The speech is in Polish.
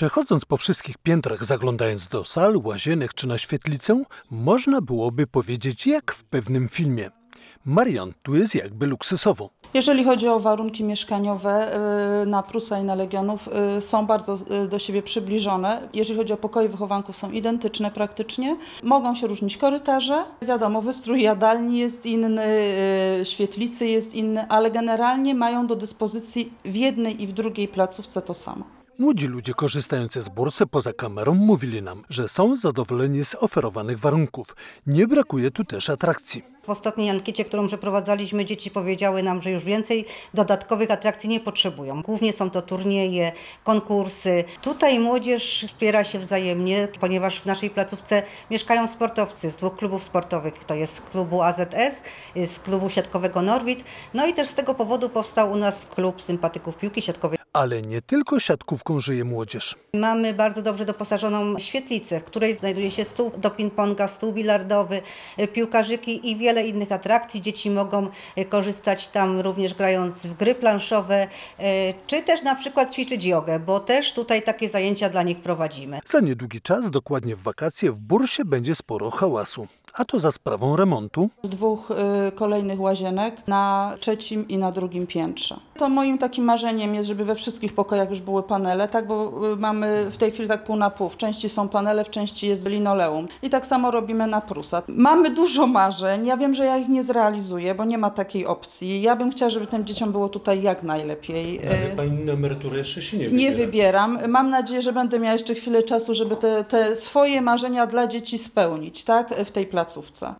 Przechodząc po wszystkich piętrach, zaglądając do sal, łazienek czy na świetlicę, można byłoby powiedzieć jak w pewnym filmie. Marian tu jest jakby luksusowo. Jeżeli chodzi o warunki mieszkaniowe y, na Prusa i na Legionów, y, są bardzo y, do siebie przybliżone. Jeżeli chodzi o pokoje wychowanków, są identyczne praktycznie. Mogą się różnić korytarze. Wiadomo, wystrój jadalni jest inny, świetlicy jest inny, ale generalnie mają do dyspozycji w jednej i w drugiej placówce to samo. Młodzi ludzie korzystający z bursy poza kamerą mówili nam, że są zadowoleni z oferowanych warunków. Nie brakuje tu też atrakcji. W ostatniej ankiecie, którą przeprowadzaliśmy, dzieci powiedziały nam, że już więcej dodatkowych atrakcji nie potrzebują. Głównie są to turnieje, konkursy. Tutaj młodzież wspiera się wzajemnie, ponieważ w naszej placówce mieszkają sportowcy z dwóch klubów sportowych. To jest klubu AZS, z klubu siatkowego Norwid. No i też z tego powodu powstał u nas klub sympatyków piłki siatkowej. Ale nie tylko siatkówką żyje młodzież. Mamy bardzo dobrze doposażoną świetlicę, w której znajduje się stół do ping-ponga, stół bilardowy, piłkarzyki i wiele innych atrakcji. Dzieci mogą y, korzystać tam również grając w gry planszowe, y, czy też na przykład ćwiczyć jogę, bo też tutaj takie zajęcia dla nich prowadzimy. Za niedługi czas, dokładnie w wakacje, w bursie będzie sporo hałasu. A to za sprawą remontu. Dwóch y, kolejnych łazienek na trzecim i na drugim piętrze. To moim takim marzeniem jest, żeby we wszystkich pokojach już były panele, tak, bo y, mamy w tej chwili tak pół na pół. W części są panele, w części jest linoleum. I tak samo robimy na Prusa. Mamy dużo marzeń. Ja wiem, że ja ich nie zrealizuję, bo nie ma takiej opcji. Ja bym chciała, żeby tym dzieciom było tutaj jak najlepiej. Ale Y, pani na emeryturę jeszcze się nie nie wybiera. wybieram. Mam nadzieję, że będę miała jeszcze chwilę czasu, żeby te, te swoje marzenia dla dzieci spełnić, tak, w tej placówce.